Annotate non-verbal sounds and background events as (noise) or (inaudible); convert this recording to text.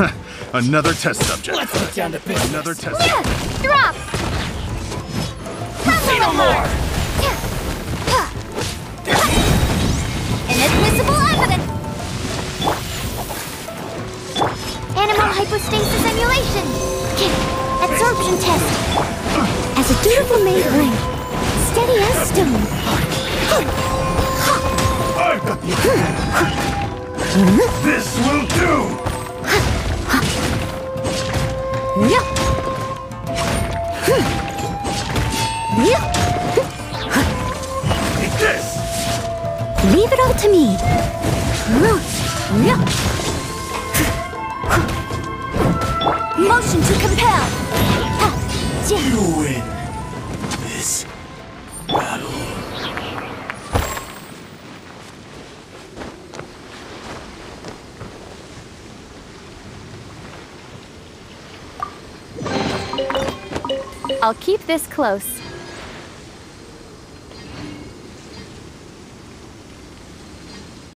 (laughs) Another test subject. Let's get down to business. Another test. Yeah, drop! Say no more! Inadmissible evidence! Animal hypostasis emulation! Absorption test! As a dutiful maidling, steady as stone. I've got the hmm. This will do! Leave it all to me. Motion to compel. You win this battle. I'll keep this close.